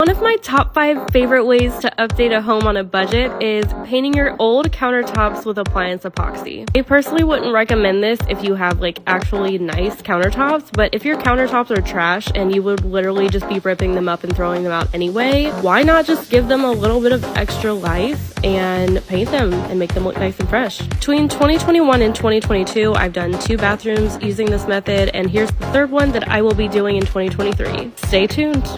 One of my top five favorite ways to update a home on a budget is painting your old countertops with appliance epoxy. I personally wouldn't recommend this if you have like actually nice countertops, but if your countertops are trash and you would literally just be ripping them up and throwing them out anyway, why not just give them a little bit of extra life and paint them and make them look nice and fresh? Between 2021 and 2022, I've done two bathrooms using this method, and here's the third one that I will be doing in 2023. Stay tuned.